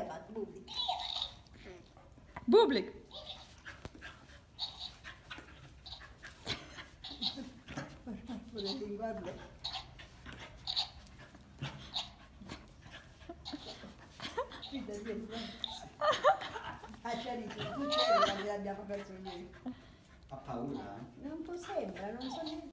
Lijabak, Bublik. Bublik. Guarda. Ah, cerito, tu c'eri, abbiamo perso niente. Ha paura? Non può sembra, non so neanche.